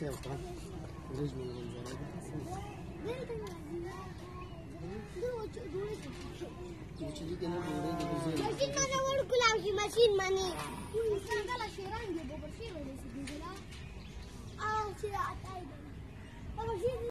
سیو کړه ورځ مې ونځره مچلي کنه ډوړې دې دې ماشين باندې وړ کلاو شي ماشين باندې څنګه لا شیران دې بوبر شي ولې سي دې لا او چې